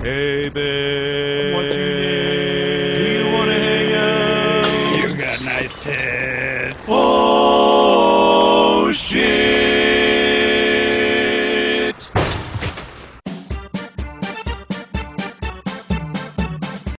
Hey, babe. What you need? Do you want to hang out? You got nice tits. Oh.